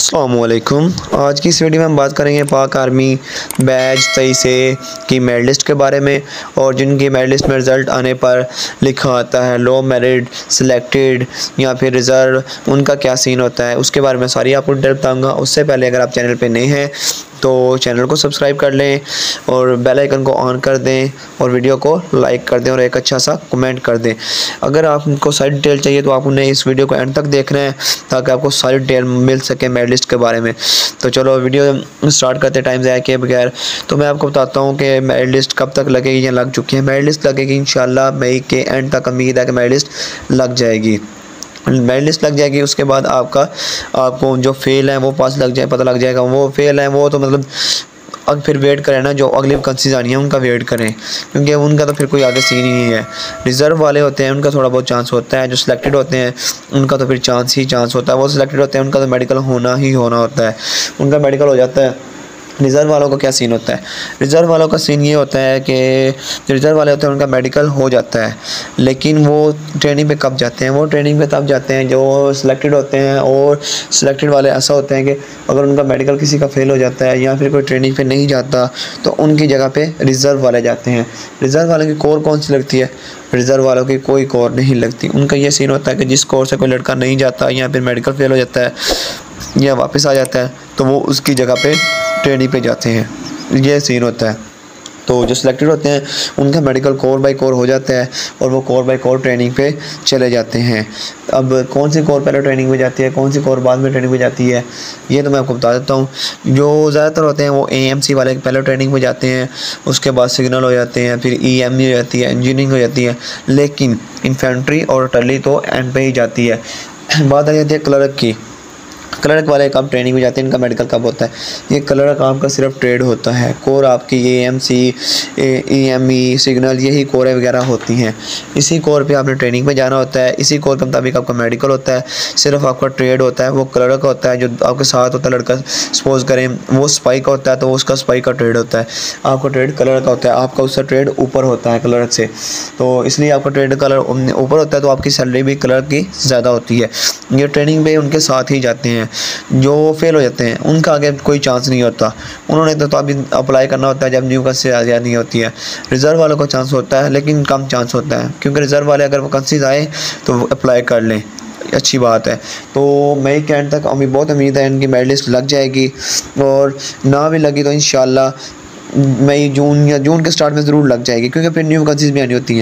असलकुम आज की इस वीडियो में हम बात करेंगे पाक आर्मी बैच तई से की मेरिट लिस्ट के बारे में और जिनकी मेरिट लिस्ट में रिज़ल्ट आने पर लिखा आता है लो मेरिट सिलेक्टेड या फिर रिज़र्व उनका क्या सीन होता है, उसके बारे में सारी आपको डिटेल बताऊँगा। उससे पहले अगर आप चैनल पर नए हैं तो चैनल को सब्सक्राइब कर लें और बेल आइकन को ऑन कर दें और वीडियो को लाइक कर दें और एक अच्छा सा कमेंट कर दें। अगर आपको सारी डिटेल चाहिए तो आप उन्हें इस वीडियो को एंड तक देखना है ताकि आपको सारी डिटेल मिल सके मेडलिस्ट के बारे में। तो चलो वीडियो स्टार्ट करते टाइम ज़ाया के बगैर। तो मैं आपको बताता हूँ कि मेडलिस्ट कब तक लगेगी या लग चुकी है। मेडलिस्ट लगेगी इन मई के एंड तक। उम्मीद है कि मेडलिस्ट लग जाएगी। लिस्ट लग जाएगी, उसके बाद आपका, आपको जो फेल है, वो पास लग जाए, पता लग जाएगा, वो फेल है, वो तो मतलब अब फिर वेट करें ना, जो अगली वैकेंसीज आनी है, उनका वेट करें, क्योंकि उनका तो फिर कोई आगे सीन ही नहीं है। रिज़र्व वाले होते हैं, उनका थोड़ा बहुत चांस होता है, जो सिलेक्टेड होते हैं, उनका तो फिर चांस ही चांस होता है, वो सिलेक्टेड होते हैं, उनका तो मेडिकल होना ही होना होता है, उनका मेडिकल हो जाता है। रिज़र्व वालों का क्या सीन होता है? रिज़र्व वालों का सीन ये होता है कि रिज़र्व वाले होते हैं, उनका मेडिकल हो जाता है, लेकिन वो ट्रेनिंग पे कब जाते हैं? वो ट्रेनिंग पे तब जाते हैं जो सिलेक्टेड होते हैं और सिलेक्टेड वाले ऐसा होते हैं कि अगर उनका मेडिकल किसी का फेल हो जाता है या फिर कोई ट्रेनिंग पर नहीं जाता तो उनकी जगह पर रिज़र्व वाले जाते हैं। रिज़र्व वालों की कोर कौन सी लगती है? रिज़र्व वालों की कोई कोर नहीं लगती। उनका ये सीन होता है कि जिस कोर से कोई लड़का नहीं जाता या फिर मेडिकल फेल हो जाता है या वापस आ जाता है तो वो उसकी जगह पे ट्रेनिंग पे जाते हैं। ये सीन होता है। तो जो सिलेक्टेड होते हैं, उनका मेडिकल कोर बाय कोर हो जाता है और वो कोर बाय कोर ट्रेनिंग पे चले जाते हैं। अब कौन सी कोर पहले ट्रेनिंग में जाती है, कौन सी कोर बाद में ट्रेनिंग में जाती है, ये तो मैं आपको बता देता हूँ। जो ज़्यादातर होते हैं, वो ए वाले पहले ट्रेनिंग में जाते हैं, उसके बाद सिग्नल हो जाते हैं, फिर ई e हो जाती है इंजीनियरिंग हो जाती है, लेकिन इन्फेंट्री और टली तो एंड पे ही जाती है। बात आ जाती है क्लर्क की। क्लर्क वाले काम ट्रेनिंग में जाते हैं, इनका मेडिकल कब होता है? ये क्लर्क काम का सिर्फ़ ट्रेड होता है। कोर आपकी A M C E M E signal यही कोरें वगैरह होती हैं। इसी कोर पे आपने ट्रेनिंग में जाना होता है। इसी कोर के मुताबिक आपका मेडिकल होता है। सिर्फ़ आपका ट्रेड होता है, वो क्लर्क होता है जो आपके साथ होता है, लड़का सपोज़ करें, वो स्पाई का होता है तो उसका स्पाई का ट्रेड होता है। आपका ट्रेड कलर का होता है। आपका उसका ट्रेड ऊपर होता है क्लर्क से। तो इसलिए आपका ट्रेड कलर ऊपर होता है तो आपकी सैलरी भी कलर की ज़्यादा होती है। ये ट्रेनिंग में उनके साथ ही जाते हैं। जो फेल हो जाते हैं उनका आगे कोई चांस नहीं होता उन्होंने तो, तो अभी अप्लाई करना होता है जब न्यू वैकेंसी आज़ाद नहीं होती है। रिज़र्व वालों को चांस होता है लेकिन कम चांस होता है क्योंकि रिज़र्व वाले अगर वैकेंसीज आए तो अप्लाई कर लें। अच्छी बात है। तो मई के एंड तक हमें बहुत उम्मीद है इनकी मेरिट लिस्ट लग जाएगी और ना भी लगी तो इन मई जून या जून के स्टार्ट में ज़रूर लग जाएगी क्योंकि फिर न्यू वैकेंसीज भी आनी होती हैं।